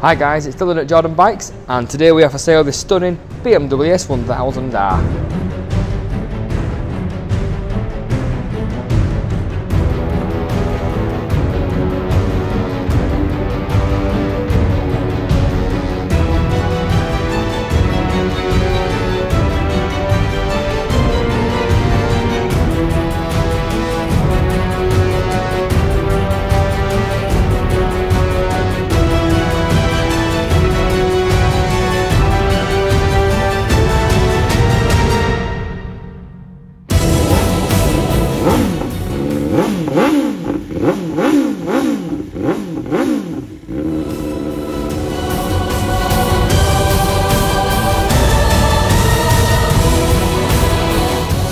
Hi guys, it's Dylan at Jordan Bikes and today we have for sale this stunning BMW S1000R.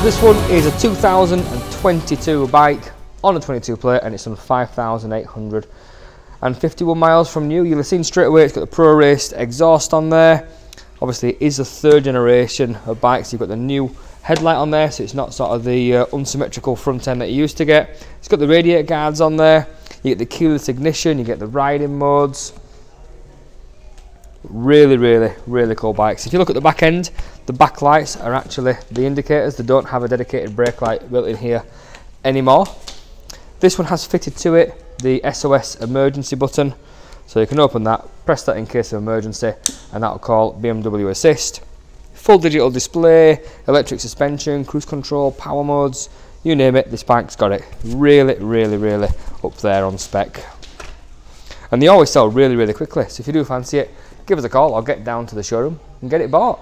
This one is a 2022 bike on a 22 plate and it's on 5,851 miles from new. You'll have seen straight away it's got the Pro Raced exhaust on there. Obviously it is the third generation of bikes. You've got the new headlight on there so it's not sort of the uh, unsymmetrical front end that you used to get. It's got the radiator guards on there. You get the keyless ignition, you get the riding modes. Really, really, really cool bikes. If you look at the back end, the back lights are actually the indicators. They don't have a dedicated brake light built in here anymore. This one has fitted to it the SOS emergency button. So you can open that, press that in case of emergency, and that'll call BMW Assist. Full digital display, electric suspension, cruise control, power modes, you name it, this bike's got it. Really, really, really up there on spec. And they always sell really, really quickly. So if you do fancy it, give us a call I'll get down to the showroom and get it bought.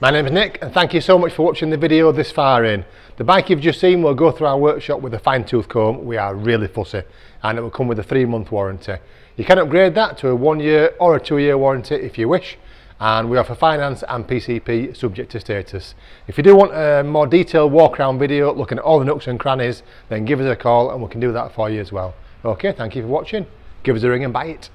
My name is Nick and thank you so much for watching the video this far in. The bike you've just seen will go through our workshop with a fine tooth comb. We are really fussy and it will come with a three month warranty. You can upgrade that to a one year or a two year warranty if you wish and we offer finance and PCP subject to status. If you do want a more detailed walk around video looking at all the nooks and crannies then give us a call and we can do that for you as well. Okay, thank you for watching. Give us a ring and buy it.